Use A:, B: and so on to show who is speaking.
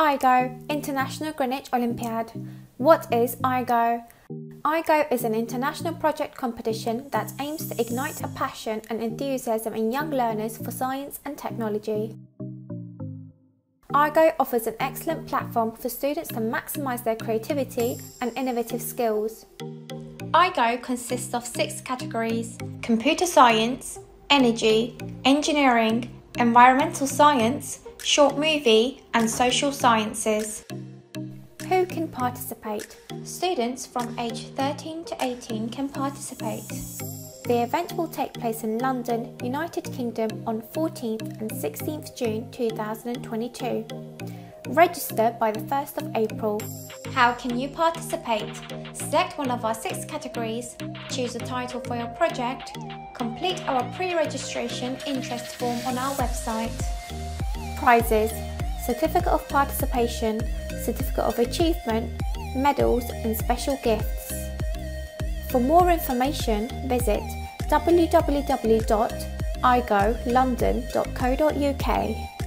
A: IGO International Greenwich Olympiad. What is IGO? IGO is an international project competition that aims to ignite a passion and enthusiasm in young learners for science and technology. IGO offers an excellent platform for students to maximise their creativity and innovative skills. IGO consists of six categories computer science, energy, engineering, environmental science, short movie, and social sciences. Who can participate? Students from age 13 to 18 can participate. The event will take place in London, United Kingdom on 14th and 16th June 2022. Register by the 1st of April. How can you participate? Select one of our six categories, choose a title for your project, complete our pre-registration interest form on our website. Prizes Certificate of Participation, Certificate of Achievement, medals and special gifts. For more information, visit www.igolondon.co.uk.